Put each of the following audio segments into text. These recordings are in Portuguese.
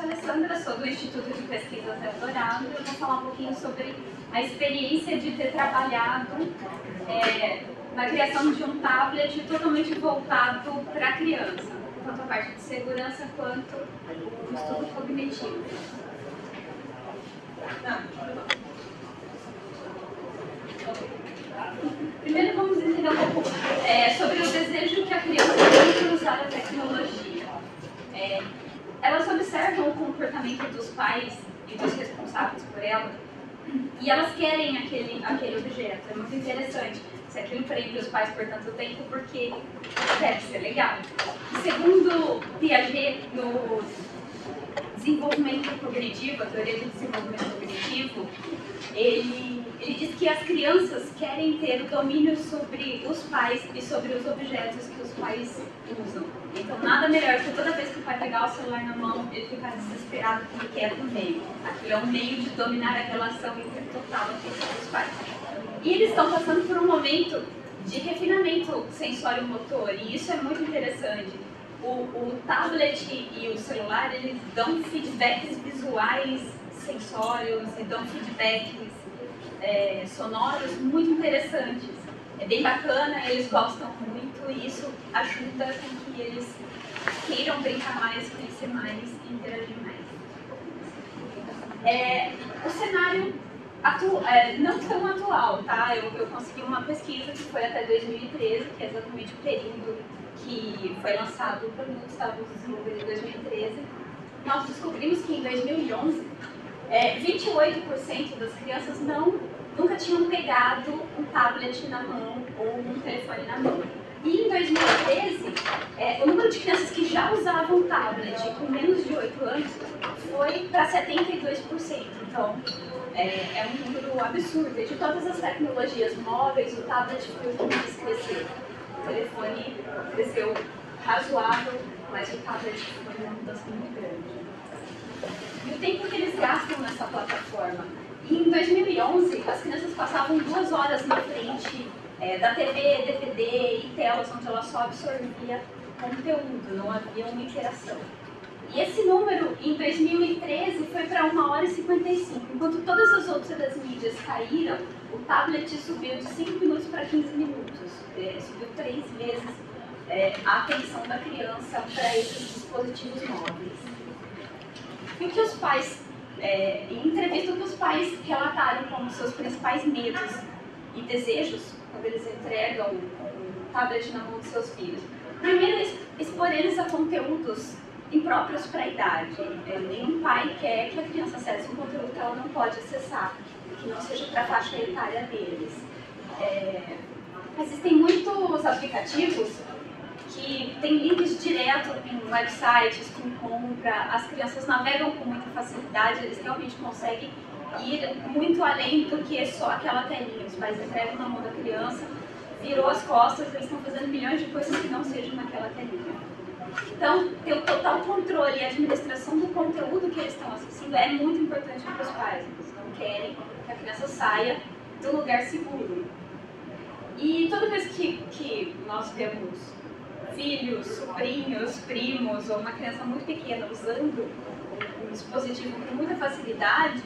sou Alessandra, sou do Instituto de Pesquisas Eldorado e eu vou falar um pouquinho sobre a experiência de ter trabalhado é, na criação de um tablet totalmente voltado para a criança, tanto a parte de segurança quanto o estudo cognitivo. Primeiro vamos entender um pouco é, sobre o desejo que a criança tem de usar a tecnologia. É, elas observam comportamento dos pais e dos responsáveis por ela e elas querem aquele, aquele objeto. É muito interessante se aquilo prende os pais por tanto tempo, porque deve ser legal. Segundo Piaget, no desenvolvimento cognitivo, a teoria de desenvolvimento cognitivo, ele, ele diz que as crianças querem ter o domínio sobre os pais e sobre os objetos que os pais Então, nada melhor que toda vez que o pai pegar o celular na mão, ele ficar desesperado porque quer também. Aquilo é um meio de dominar a relação intertotal entre os pais. E eles estão passando por um momento de refinamento sensório-motor, e isso é muito interessante. O, o tablet e o celular, eles dão feedbacks visuais sensórios e dão feedbacks é, sonoros muito interessantes. É bem bacana, eles gostam muito e isso ajuda com que eles queiram brincar mais, conhecer mais e interagir mais. É, o cenário atu é, não tão atual, tá? Eu, eu consegui uma pesquisa que foi até 2013, que é exatamente o período que foi lançado o produto, estávamos desenvolvendo em 2013. Nós descobrimos que em 2011 é, 28% das crianças não, nunca tinham pegado um tablet na mão ou um telefone na mão. E em 2013, é, o número de crianças que já usavam tablet com menos de 8 anos foi para 72%. Então, é, é, um número absurdo. De todas as tecnologias móveis, o tablet foi o que mais cresceu. O telefone cresceu razoável, mas o tablet foi uma mudança muito grande e o tempo que eles gastam nessa plataforma. E em 2011, as crianças passavam duas horas na frente é, da TV, DVD e telas, onde ela só absorvia conteúdo, não havia uma interação. E esse número, em 2013, foi para 1 hora e 55. Enquanto todas as outras mídias caíram, o tablet subiu de 5 minutos para 15 minutos. É, subiu três vezes é, a atenção da criança para esses dispositivos móveis. E o que os pais, é, em entrevista, que os pais relataram como seus principais medos e desejos quando eles entregam um tablet na mão dos seus filhos. Primeiro, expor eles a conteúdos impróprios para a idade. É, nenhum pai quer que a criança acesse um conteúdo que ela não pode acessar, que não seja para a faixa etária deles. É, existem muitos aplicativos que tem links direto em websites com compra, as crianças navegam com muita facilidade, eles realmente conseguem ir muito além do que é só aquela telinha. Os pais entregam na mão da criança, virou as costas, eles estão fazendo milhões de coisas que não sejam naquela telinha. Então, ter o total controle e administração do conteúdo que eles estão assistindo é muito importante para os pais. Eles não querem que a criança saia do lugar seguro. E toda vez que, que nós vemos filhos, sobrinhos, primos ou uma criança muito pequena usando um dispositivo com muita facilidade,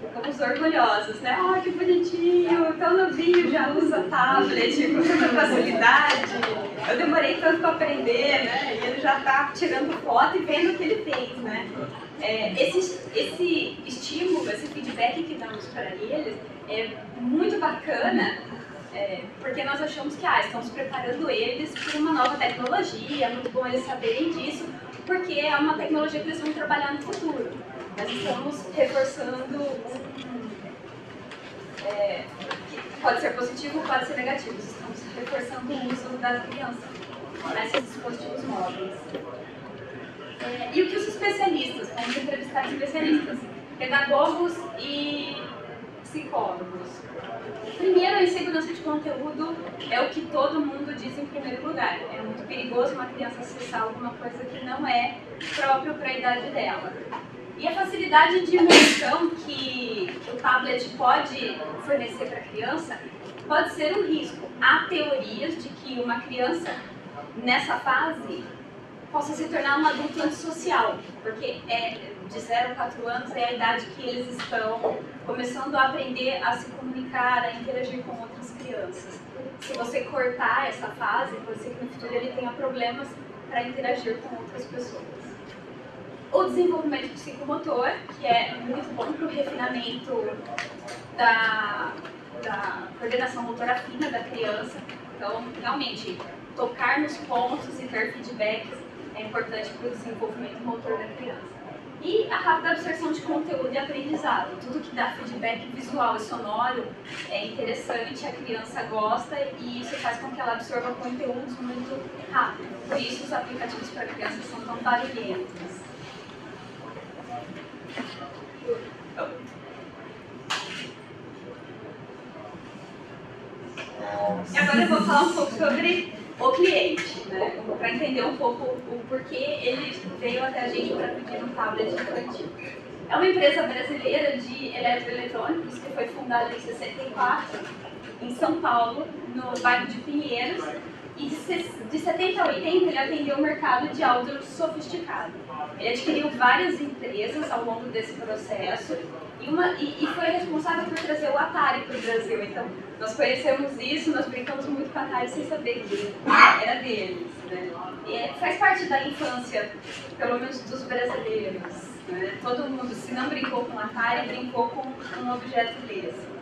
ficamos orgulhosos, né? Olha que bonitinho, tão novinho, já usa tablet com tanta facilidade. Eu demorei tanto para aprender, né? E ele já está tirando foto e vendo o que ele fez, né? É, esse, esse estímulo, esse feedback que damos para eles é muito bacana é, porque nós achamos que ah, estamos preparando eles para uma nova tecnologia, é muito bom eles saberem disso, porque é uma tecnologia que eles vão trabalhar no futuro. Nós estamos reforçando um, é, pode ser positivo, pode ser negativo. Estamos reforçando o uso da criança nesses dispositivos móveis. É, e o que os especialistas, vamos entrevistar especialistas, pedagogos e psicólogos. Primeiro, a insegurança de conteúdo é o que todo mundo diz em primeiro lugar. É muito perigoso uma criança acessar alguma coisa que não é próprio para a idade dela. E a facilidade de emulação que o tablet pode fornecer para a criança pode ser um risco. Há teorias de que uma criança nessa fase possa se tornar um adulto antissocial, porque é, de 0 a 4 anos é a idade que eles estão começando a aprender a se comunicar, a interagir com outras crianças. Se você cortar essa fase, pode ser que no futuro ele tenha problemas para interagir com outras pessoas. O desenvolvimento psicomotor, que é muito bom para o refinamento da, da coordenação motora fina da criança. Então, realmente, tocar nos pontos e ter feedbacks é importante para o desenvolvimento motor da criança. E a rápida absorção de conteúdo e aprendizado. Tudo que dá feedback visual e sonoro é interessante, a criança gosta e isso faz com que ela absorva conteúdos muito rápido. Por isso os aplicativos para crianças são tão barulhentos. Agora eu vou falar um pouco sobre o cliente, né? Para entender um pouco o porquê ele veio até a gente para pedir um tablet infantil. É uma empresa brasileira de eletroeletrônicos que foi fundada em 64 em São Paulo, no bairro de Pinheiros, e de 70 a 80 ele atendeu o mercado de áudio sofisticado. Ele adquiriu várias empresas ao longo desse processo e, uma, e, e foi responsável por trazer o Atari para o Brasil. Então, nós conhecemos isso, nós brincamos muito com o Atari sem saber que era deles. Né? E é, faz parte da infância, pelo menos dos brasileiros. Né? Todo mundo, se não brincou com o Atari, brincou com um objeto desse.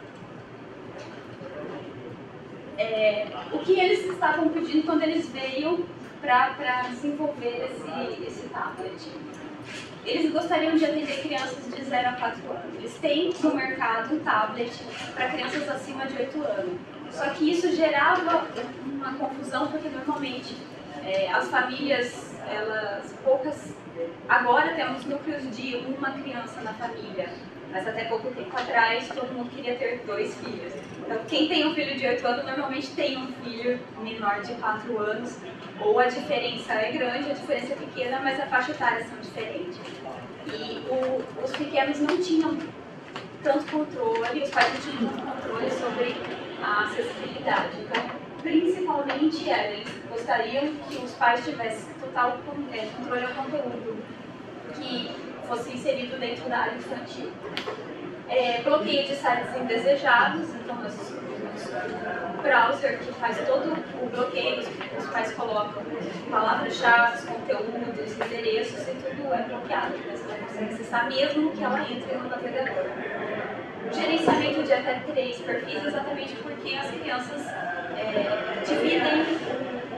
É, o que eles estavam pedindo quando eles veio para desenvolver esse, esse tablet? Eles gostariam de atender crianças de 0 a 4 anos. Eles têm no mercado tablet para crianças acima de 8 anos. Só que isso gerava uma confusão, porque normalmente é, as famílias, elas poucas. Agora temos núcleos de uma criança na família, mas até pouco tempo atrás todo mundo queria ter dois filhos. Então, quem tem um filho de 8 anos normalmente tem um filho menor de 4 anos, ou a diferença é grande, a diferença é pequena, mas a faixa etária são diferentes. E o, os pequenos não tinham tanto controle, os pais não tinham tanto controle sobre a acessibilidade. Então, principalmente, é, eles gostariam que os pais tivessem total é, controle ao conteúdo que fosse inserido dentro da área infantil. É, bloqueio de sites indesejados, então temos browser que faz todo o bloqueio, os pais colocam palavras-chave, conteúdos, endereços e tudo é bloqueado, a criança não consegue acessar mesmo que ela entre no navegador. Gerenciamento de até três perfis, exatamente porque as crianças é, dividem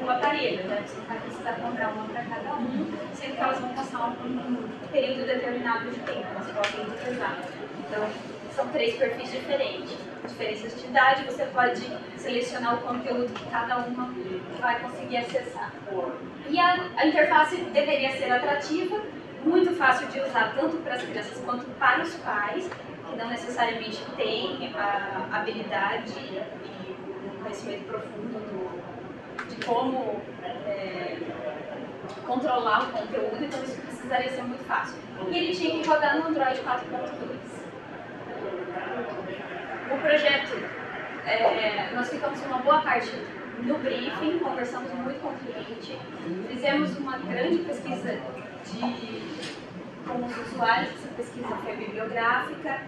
o aparelho, né? Você vai precisar comprar uma para cada um, sendo que elas vão passar um período determinado de tempo, elas podem internar. Então, são três perfis diferentes. Diferenças de idade, você pode selecionar o conteúdo que cada uma vai conseguir acessar. E a, a interface deveria ser atrativa, muito fácil de usar tanto para as crianças quanto para os pais, que não necessariamente têm a habilidade e o conhecimento profundo como é, controlar o conteúdo, então isso precisaria ser muito fácil. E ele tinha que rodar no Android 4.2 o projeto, é, nós ficamos uma boa parte no briefing, conversamos muito com o cliente, fizemos uma grande pesquisa de, com os usuários, essa pesquisa foi bibliográfica,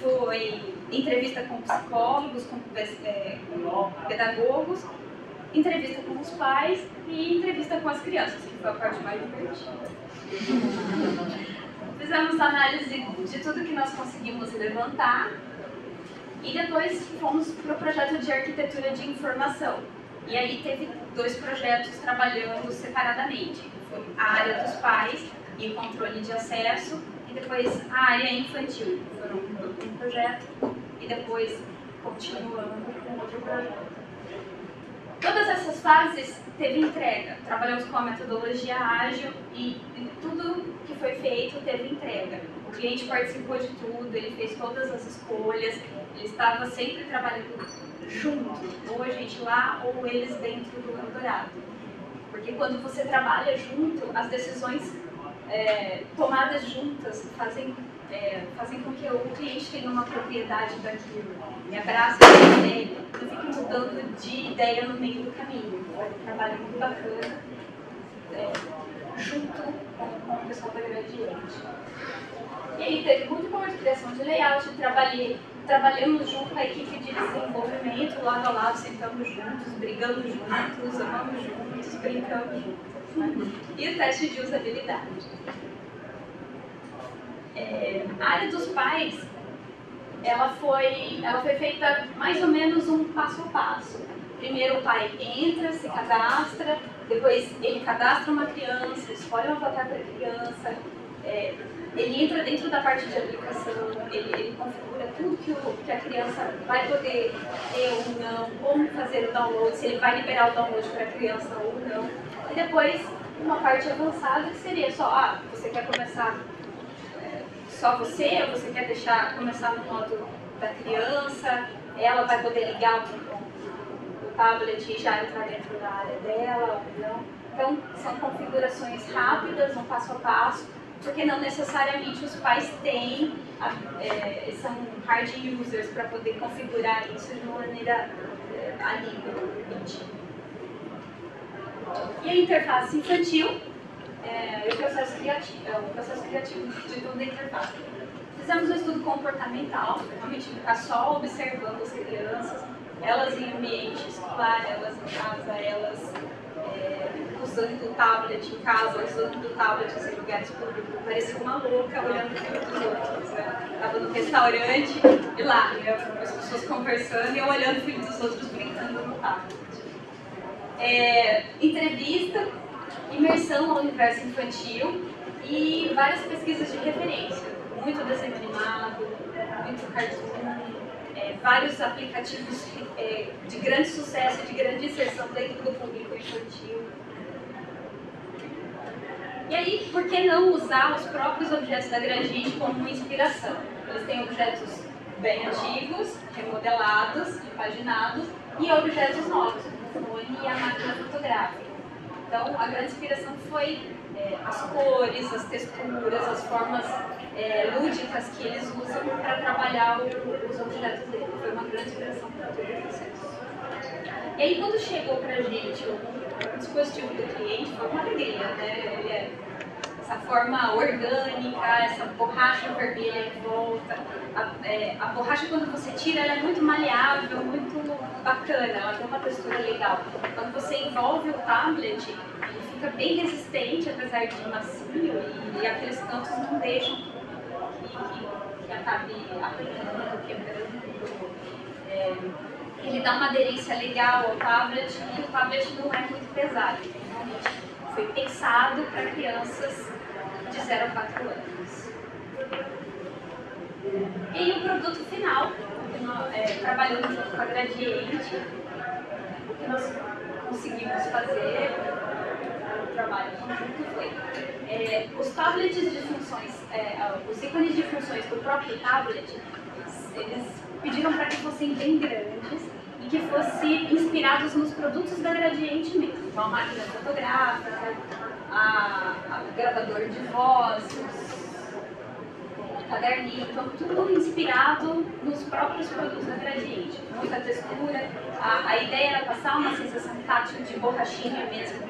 foi entrevista com psicólogos, com, é, com pedagogos, entrevista com os pais e entrevista com as crianças, que foi a parte mais divertida. Fizemos análise de tudo que nós conseguimos levantar e depois fomos para o projeto de arquitetura de informação. E aí teve dois projetos trabalhando separadamente. Foi a área dos pais e o controle de acesso, e depois a área infantil. Foram um projeto e depois continuando com outro projeto. Todas essas fases teve entrega. Trabalhamos com a metodologia ágil e, e tudo que foi feito teve entrega. O cliente participou de tudo, ele fez todas as escolhas, ele estava sempre trabalhando junto, ou a gente lá ou eles dentro do Eldorado. Porque quando você trabalha junto, as decisões é, tomadas juntas fazem, é, fazem com que o cliente tenha uma propriedade daquilo e abraça a ideia, não fique mudando de ideia no meio do caminho. É um trabalho muito bacana. É, junto com, com o pessoal da Gradiente. E aí teve muito bom de criação de layout, trabalhei, trabalhamos junto com a equipe de desenvolvimento, lado a lado, sentamos juntos, brigando juntos, amamos juntos, brincamos juntos. E o teste de usabilidade. É, a área dos pais, ela foi, ela foi feita mais ou menos um passo a passo. Primeiro o pai entra, se cadastra, depois ele cadastra uma criança, escolhe uma avatar para a criança, é, ele entra dentro da parte de aplicação, ele, ele configura tudo que, o, que, a criança vai poder ter ou não, como fazer o download, se ele vai liberar o download para a criança ou não. E depois uma parte avançada que seria só, ah, você quer começar só você, ou você quer deixar começar no modo da criança, ela vai poder ligar o, o tablet e já entrar dentro da área dela não. Então, são configurações rápidas, um passo a passo, porque não necessariamente os pais têm, é, são hard users para poder configurar isso de uma maneira é, ali, E a interface infantil é, o processo criativo, é o processo criativo de toda a interface. Fizemos um estudo comportamental, realmente ficar só observando as crianças, elas em ambiente escolar, elas em casa, elas é, usando o tablet em casa, usando o tablet em lugares públicos. Parecia uma louca olhando para os outros. Né? Estava no restaurante e lá, né? as pessoas conversando e eu olhando para dos outros brincando no tablet. É, entrevista, imersão ao universo infantil e várias pesquisas de referência. Muito desenho animado, muito cartoon, é, vários aplicativos é, de grande sucesso, de grande inserção dentro do público infantil. E aí, por que não usar os próprios objetos da Gradiente como inspiração? Eles têm objetos bem antigos, remodelados, paginados, e objetos novos, o fone e a máquina fotográfica. Então, a grande inspiração foi é, as cores, as texturas, as formas é, lúdicas que eles usam para trabalhar o, os objetos dele. Foi uma grande inspiração para todo o processo. E aí, quando chegou para a gente o, dispositivo do cliente, foi uma alegria, né? Ele é essa forma orgânica, essa borracha vermelha em volta. A, é, a, borracha, quando você tira, ela é muito maleável, muito bacana, ela tem uma textura legal. Quando você envolve o tablet, ele fica bem resistente, apesar de macio, e, aqueles cantos não deixam que, que, que acabe apanhando, quebrando. É, ele dá uma aderência legal ao tablet e o tablet não é muito pesado. Realmente foi pensado para crianças de 0 a 4 anos. E o produto final, é, trabalhando junto com a Gradiente, o que nós conseguimos fazer, o trabalho conjunto foi é, os tablets de funções, é, os ícones de funções do próprio tablet, eles pediram para que fossem bem grandes e que fossem inspirados nos produtos da Gradiente mesmo, uma máquina fotográfica, a, a gravador de voz, o caderninho, então tudo inspirado nos próprios produtos da Gradiente. Muita textura, a, a ideia era passar uma sensação tátil de borrachinha mesmo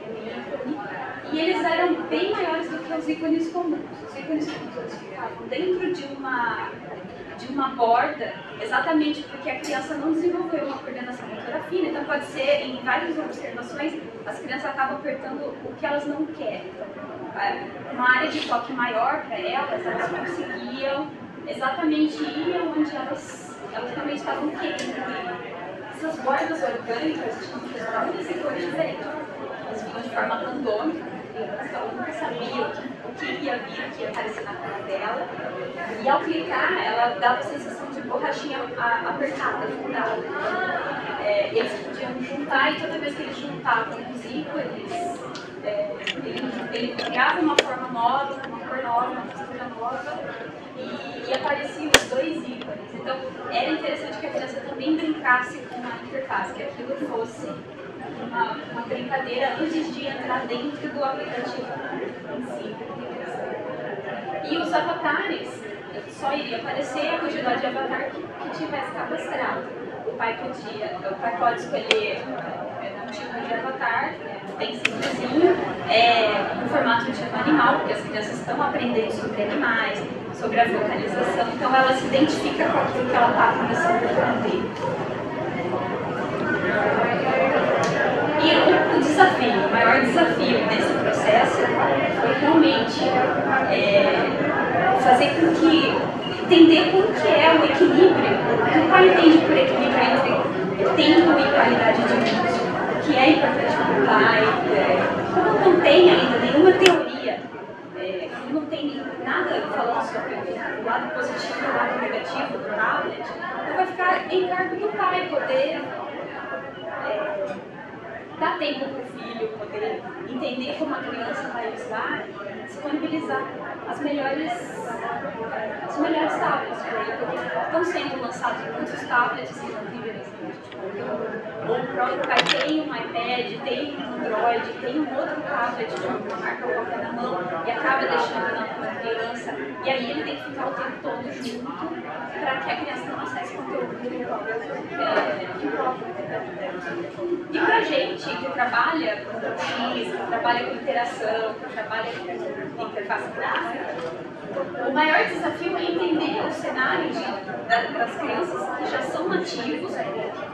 e eles eram bem maiores do que os ícones comuns. Os ícones comuns ficavam dentro de uma de uma borda, exatamente porque a criança não desenvolveu uma coordenação motora fina, então pode ser, em várias observações, as crianças acabam apertando o que elas não querem. Então, uma área de toque maior para elas, elas conseguiam exatamente ir onde elas, elas também estavam querendo Essas bordas orgânicas tinham muitas cores diferentes. Elas vinham de forma randômica, ela nunca sabia o que ia vir, o que ia aparecer na cara dela. E ao clicar, ela dava a sensação de borrachinha apertada, fundada. É, eles podiam juntar e toda vez que eles juntavam os ícones, é, ele, ele, criava uma forma nova, uma cor nova, uma textura nova e, e apareciam os dois ícones. Então era interessante que a criança também brincasse com a interface, que aquilo fosse uma, uma brincadeira antes de entrar dentro do aplicativo em si. E os avatares só iria aparecer a quantidade de avatar que, que tivesse cadastrado. O pai podia, o pai pode escolher é, tipo de avatar, bem simplesinho, é, no formato de um animal, porque as crianças estão aprendendo sobre animais, sobre a vocalização, então ela se identifica com aquilo que ela está começando a aprender. O, o, desafio, o maior desafio nesse processo foi realmente é, fazer com que, entender como que é o equilíbrio, o que o pai entende por equilíbrio entre tempo e qualidade de vida, o que é importante para o pai, é, como não tem ainda nenhuma teoria, é, não tem nada falando sobre o lado positivo e o lado negativo do tablet, então vai ficar em cargo do pai poder é, dar tempo para o filho, poder entender como a criança vai usar, disponibilizar as melhores, as melhores tablets para ele, estão sendo lançados muitos tablets incríveis. O próprio pai tem um iPad, tem um Android, tem um outro tablet de uma marca qualquer na mão e acaba deixando na, na criança. E aí ele tem que ficar o tempo todo junto para que a criança não acesse conteúdo é, impróprio. E pra gente que trabalha com que trabalha com interação, que trabalha com interface gráfica, o maior desafio é entender o cenário de, das crianças que já são nativos,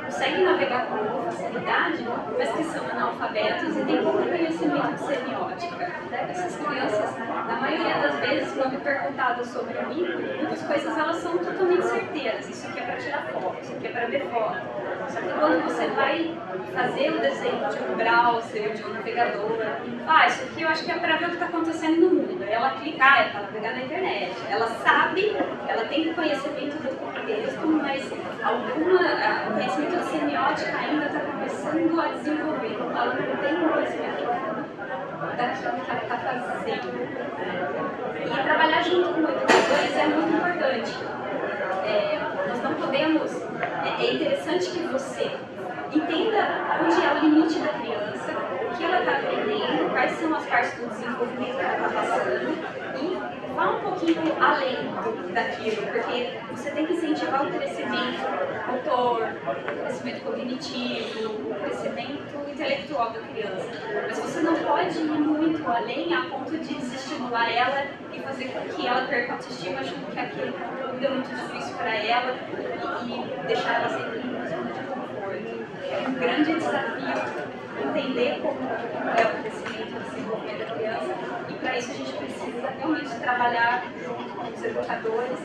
conseguem navegar com facilidade, mas que são analfabetos e têm pouco conhecimento de semiótica. Essas crianças, na maioria das vezes, quando perguntadas sobre mim, muitas coisas elas são totalmente certeiras. Isso aqui é para tirar foto, isso aqui é para ver foto. Só que quando você vai fazer o desenho de um browser, de um navegador, ah, isso aqui eu acho que é para ver o que está acontecendo no mundo. Ela clica, ah, é para navegar na internet. Ela sabe, ela tem conhecimento do contexto, mas alguma, o conhecimento de semiótica ainda está começando a desenvolver. Ela não tem conhecimento daquilo que ela está fazendo. E trabalhar junto com educadores é muito importante. É, nós não podemos. É, é interessante que você entenda onde é o limite da criança, o que ela está aprendendo, quais são as partes do desenvolvimento que ela está passando vá um pouquinho além daquilo, porque você tem que incentivar o crescimento motor, o crescimento cognitivo, o crescimento intelectual da criança. Mas você não pode ir muito além a ponto de desestimular ela e fazer com que ela perca a autoestima achando que aquele é muito difícil para ela e, deixar ela sempre em zona de conforto. É um grande desafio entender como é o crescimento e desenvolvimento da criança e para isso a gente precisa realmente trabalhar junto com os educadores.